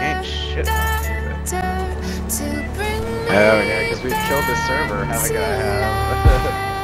Ain't shit. Oh yeah, because we've killed the server. How we gonna have?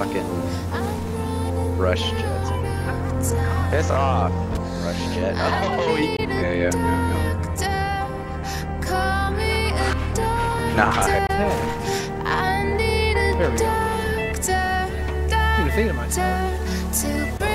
Fucking rush jets. Piss off, rush jet. Oh, he- yeah, yeah. Nah. There we go. I'm defeated myself.